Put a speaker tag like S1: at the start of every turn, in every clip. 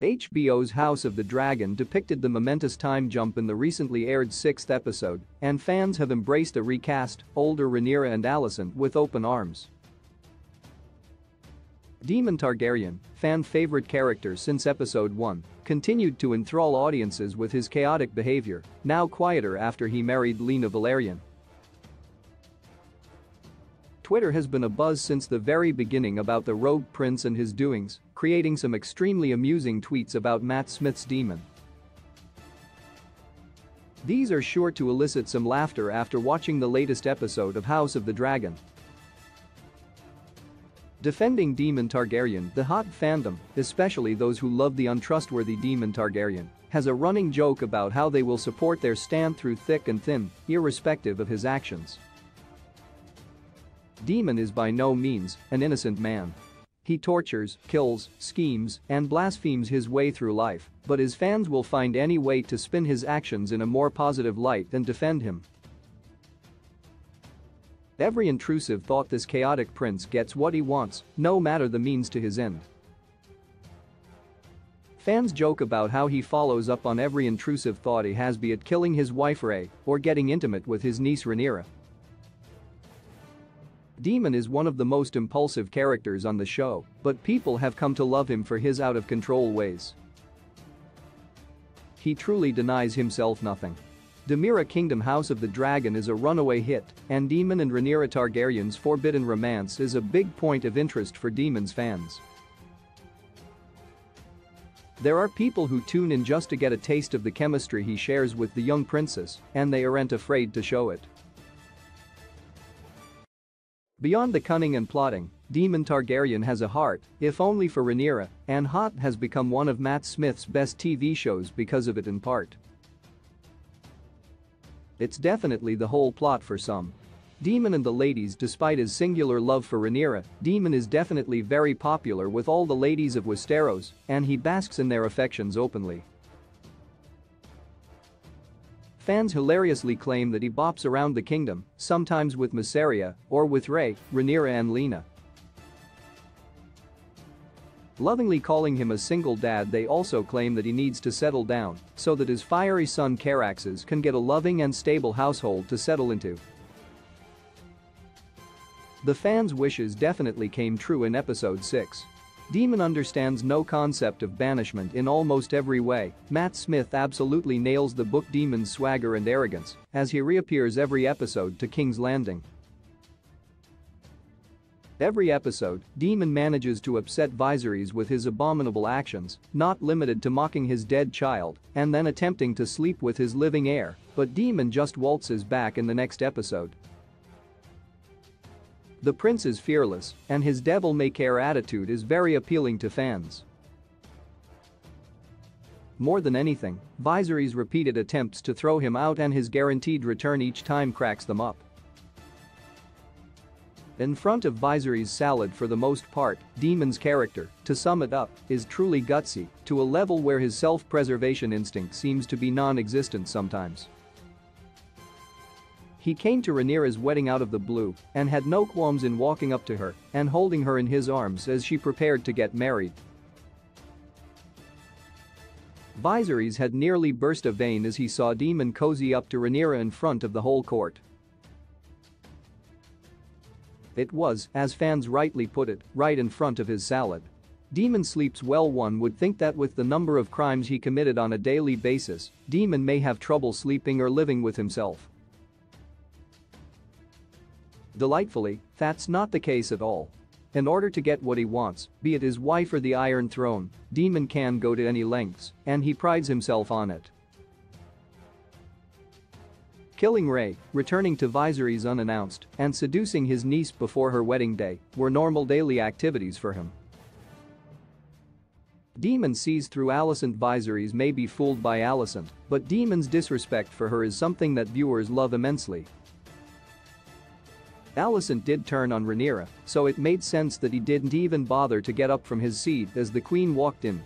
S1: HBO's House of the Dragon depicted the momentous time jump in the recently aired sixth episode, and fans have embraced a recast, older Rhaenyra and Alicent with open arms. Daemon Targaryen, fan favorite character since episode 1, continued to enthrall audiences with his chaotic behavior, now quieter after he married Laena Velaryon. Twitter has been abuzz since the very beginning about the rogue prince and his doings, creating some extremely amusing tweets about Matt Smith's Daemon. These are sure to elicit some laughter after watching the latest episode of House of the Dragon. Defending Daemon Targaryen, the hot fandom, especially those who love the untrustworthy Daemon Targaryen, has a running joke about how they will support their stand through thick and thin, irrespective of his actions. Daemon is by no means an innocent man. He tortures, kills, schemes, and blasphemes his way through life, but his fans will find any way to spin his actions in a more positive light than defend him. Every intrusive thought this chaotic prince gets what he wants, no matter the means to his end. Fans joke about how he follows up on every intrusive thought he has be it killing his wife Rhea or getting intimate with his niece Rhaenyra. Daemon is one of the most impulsive characters on the show, but people have come to love him for his out-of-control ways. He truly denies himself nothing. Daemira Kingdom House of the Dragon is a runaway hit, and Daemon and Rhaenyra Targaryen's forbidden romance is a big point of interest for Daemon's fans. There are people who tune in just to get a taste of the chemistry he shares with the young princess, and they aren't afraid to show it. Beyond the cunning and plotting, Daemon Targaryen has a heart, if only for Rhaenyra, and Hot has become one of Matt Smith's best TV shows because of it in part. It's definitely the whole plot for some. Daemon and the ladies despite his singular love for Rhaenyra, Daemon is definitely very popular with all the ladies of Westeros, and he basks in their affections openly. Fans hilariously claim that he bops around the kingdom, sometimes with Mysaria or with Rhea, Rhaenyra and Laena. Lovingly calling him a single dad they also claim that he needs to settle down so that his fiery son Caraxes can get a loving and stable household to settle into. The fans' wishes definitely came true in episode 6. Daemon understands no concept of banishment in almost every way, Matt Smith absolutely nails the book Daemon's swagger and arrogance as he reappears every episode to King's Landing. Every episode, Daemon manages to upset Viserys with his abominable actions, not limited to mocking his dead child and then attempting to sleep with his living heir, but Daemon just waltzes back in the next episode. The prince is fearless, and his devil-may-care attitude is very appealing to fans. More than anything, Viserys' repeated attempts to throw him out and his guaranteed return each time cracks them up. In front of Viserys' salad for the most part, Daemon's character, to sum it up, is truly gutsy, to a level where his self-preservation instinct seems to be non-existent sometimes. He came to Rhaenyra's wedding out of the blue and had no qualms in walking up to her and holding her in his arms as she prepared to get married. Viserys had nearly burst a vein as he saw Daemon cozy up to Rhaenyra in front of the whole court. It was, as fans rightly put it, right in front of his salad. Daemon sleeps well one would think that with the number of crimes he committed on a daily basis, Daemon may have trouble sleeping or living with himself. Delightfully, that's not the case at all. In order to get what he wants, be it his wife or the Iron Throne, Daemon can go to any lengths, and he prides himself on it. Killing Rhea, returning to Viserys unannounced, and seducing his niece before her wedding day were normal daily activities for him. Daemon sees through Alicent Viserys may be fooled by Alicent, but Daemon's disrespect for her is something that viewers love immensely Alicent did turn on Rhaenyra, so it made sense that he didn't even bother to get up from his seat as the queen walked in.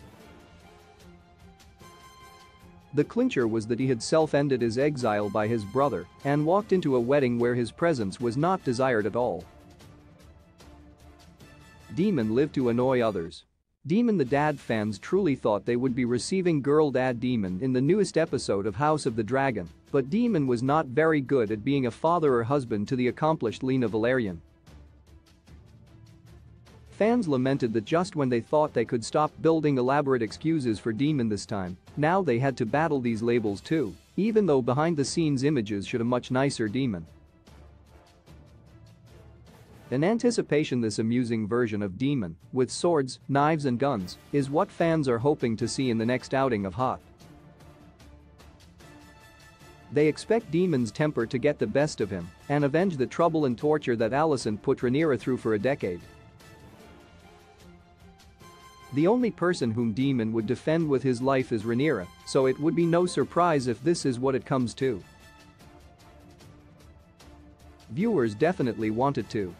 S1: The clincher was that he had self-ended his exile by his brother and walked into a wedding where his presence was not desired at all. Daemon lived to annoy others. Daemon the Dad fans truly thought they would be receiving Girl Dad Daemon in the newest episode of House of the Dragon, but Daemon was not very good at being a father or husband to the accomplished Laena Velaryon. Fans lamented that just when they thought they could stop building elaborate excuses for Daemon this time, now they had to battle these labels too, even though behind-the-scenes images showed a much nicer Daemon. In anticipation this amusing version of Daemon, with swords, knives and guns, is what fans are hoping to see in the next outing of Hot. They expect Daemon's temper to get the best of him and avenge the trouble and torture that Alicent put Rhaenyra through for a decade. The only person whom Daemon would defend with his life is Rhaenyra, so it would be no surprise if this is what it comes to. Viewers definitely wanted to